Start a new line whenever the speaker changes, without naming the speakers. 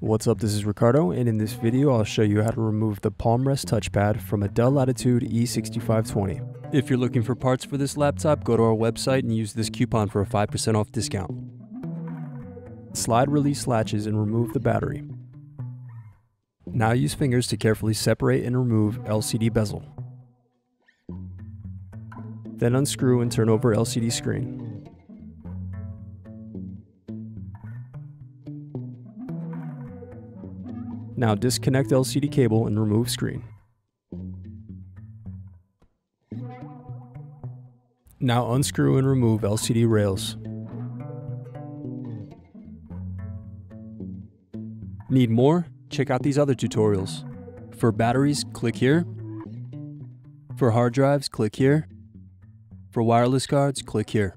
What's up, this is Ricardo, and in this video I'll show you how to remove the palm rest touchpad from a Dell Latitude E6520. If you're looking for parts for this laptop, go to our website and use this coupon for a 5% off discount. Slide release latches and remove the battery. Now use fingers to carefully separate and remove LCD bezel. Then unscrew and turn over LCD screen. Now disconnect LCD cable and remove screen. Now unscrew and remove LCD rails. Need more? Check out these other tutorials. For batteries, click here. For hard drives, click here. For wireless cards, click here.